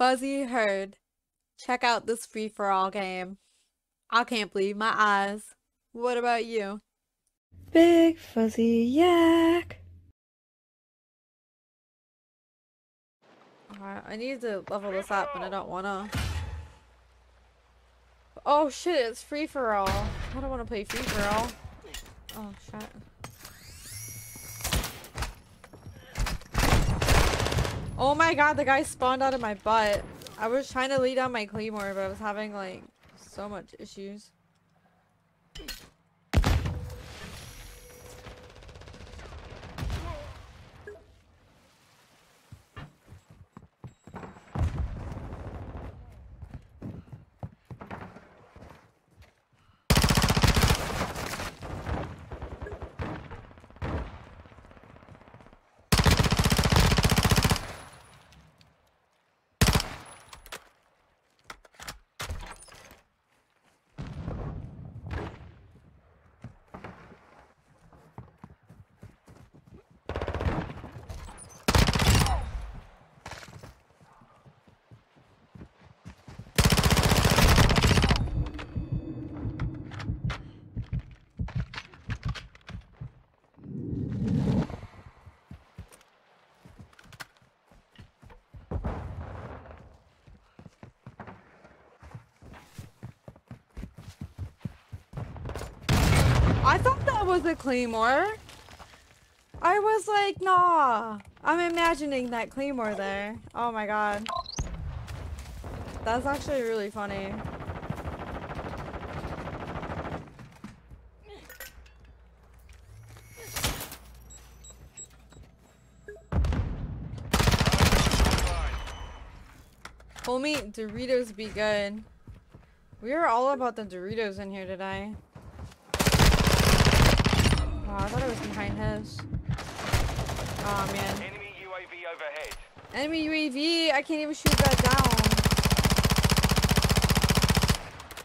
Fuzzy Herd. Check out this free for all game. I can't believe my eyes. What about you? Big fuzzy yak. Alright, I need to level this up, and I don't wanna. Oh shit, it's free for all. I don't wanna play free for all. Oh shit. Oh my god, the guy spawned out of my butt. I was trying to lay down my claymore, but I was having like so much issues. I thought that was a claymore. I was like, nah. I'm imagining that claymore there. Oh my god. That's actually really funny. Homie, Doritos be good. We are all about the Doritos in here today. Oh, I thought it was behind his. Oh man. Enemy UAV overhead. Enemy UAV! I can't even shoot that down.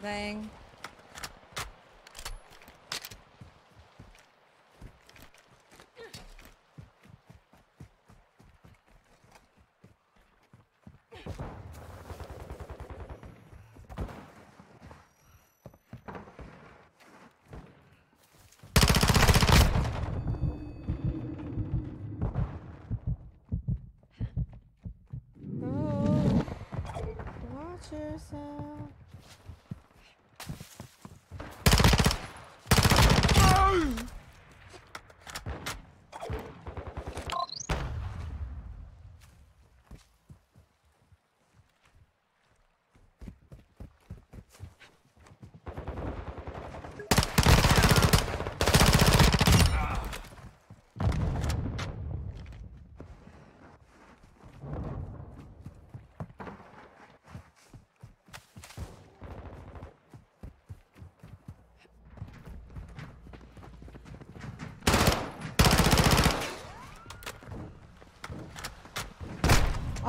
Dang. Oh, yourself.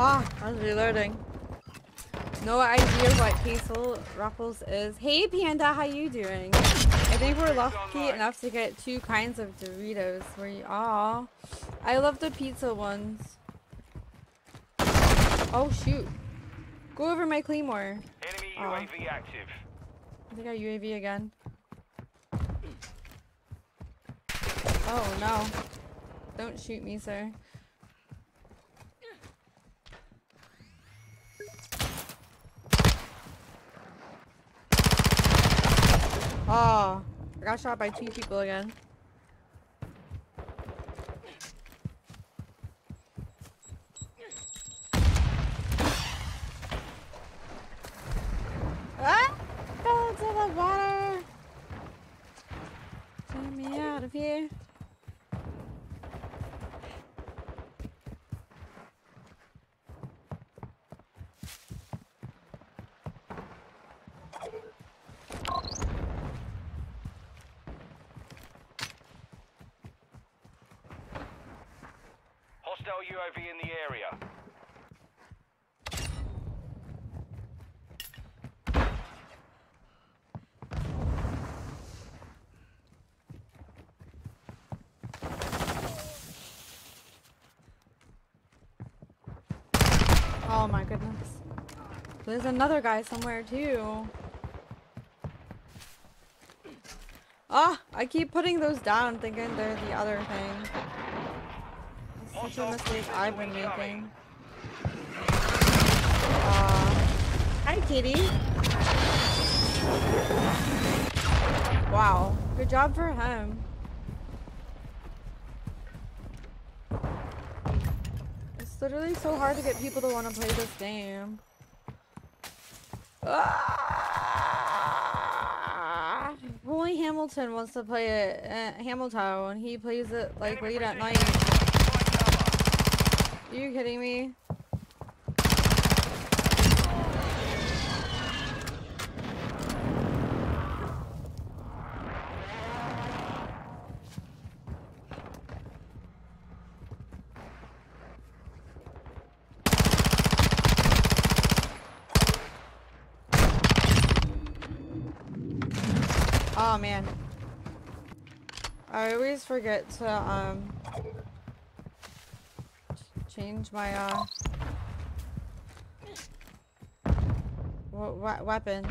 Ah, I was reloading. No idea what Hazel Ruffles is. Hey Panda, how you doing? I think we're lucky enough to get two kinds of Doritos. Where you ah, I love the pizza ones. Oh shoot! Go over my claymore. Enemy Oh. UAV active. I think I UAV again. Oh no! Don't shoot me, sir. Oh, I got shot by two people again. Ah! Go to the water! Get me out of here. Hostile UAV in the area. Oh my goodness. There's another guy somewhere too. Ah, I keep putting those down thinking they're the other thing. Such a mistake I've been making. Uh, hi kitty. Wow, good job for him. It's literally so hard to get people to want to play this game. Ah! Only Hamilton wants to play it at Hamilton. He plays it like late at night. Are you kidding me? Oh man. I always forget to um change my uh we- weapons.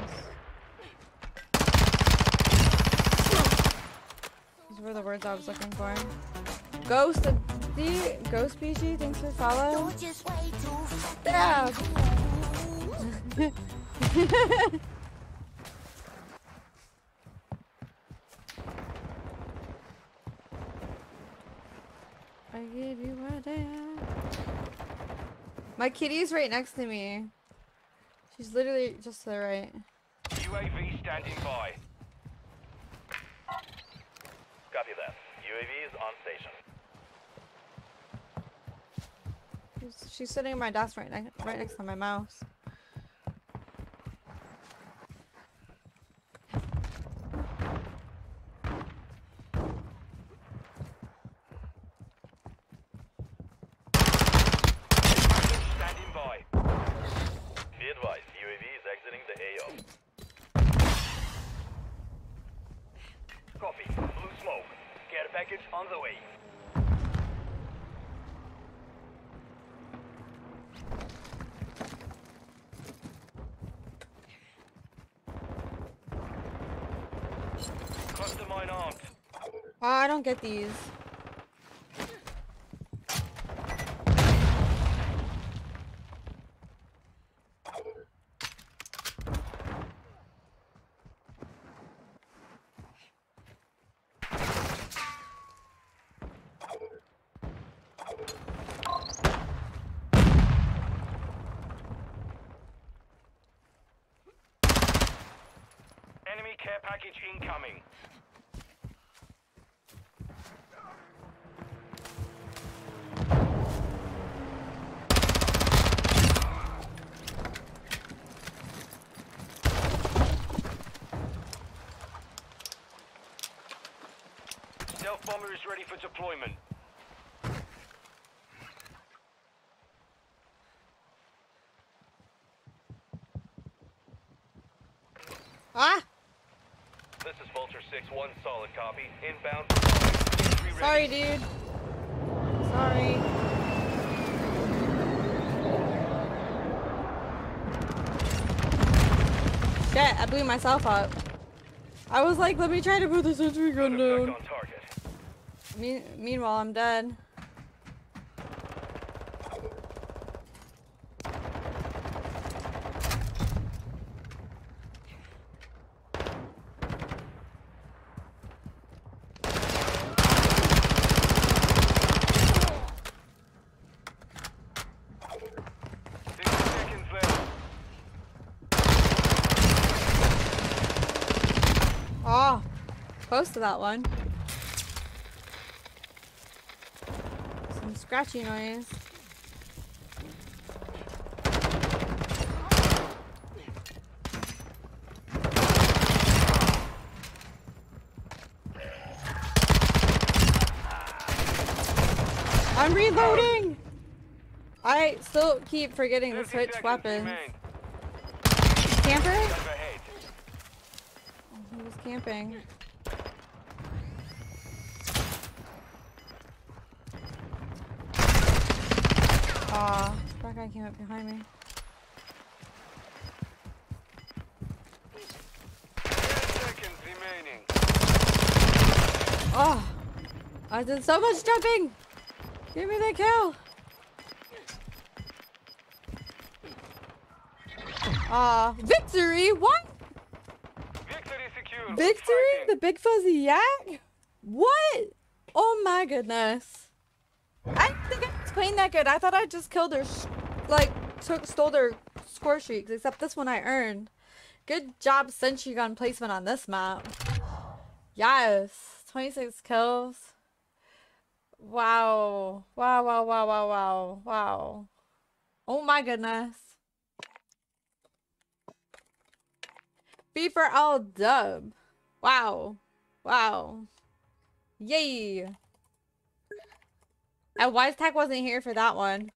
These were the words I was looking for. Ghost of the Ghost BG, thanks for follow. Yeah. I give you a dance. My kitty's right next to me. She's literally just to the right. UAV standing by. Copy that. UAV is on station. She's, she's sitting in my desk right, ne right next to my mouse. Standing by. Be advised, UAV is exiting the AO. Copy. Blue smoke. Care package on the way. Oh, I don't get these. Enemy care package incoming. Stealth bomber is ready for deployment. Ah! This is Vulture 6-1, solid copy. Inbound for fire. Entry ready. Sorry, dude. Sorry. Shit, I blew myself up. I was like, let me try to put the sentry gun down. Me meanwhile, I'm dead. Close to that one. Some scratchy noise. I'm reloading! I still keep forgetting to switch weapons. Camper? Overhead. Oh, he was camping. Aw, oh, that guy came up behind me. Oh, I did so much jumping. Give me the kill. Ah, uh, victory! What? Victory secure. Victory? The big fuzzy yak? What? Oh my goodness playing that good. I thought I just killed their, like, took, stole their score streaks, except this one I earned. Good job sentry gun placement on this map. Yes. 26 kills. Wow. Wow, wow, wow, wow, wow, wow. Oh my goodness. B for all dub. Wow. Wow. Yay. And Wise wasn't here for that one.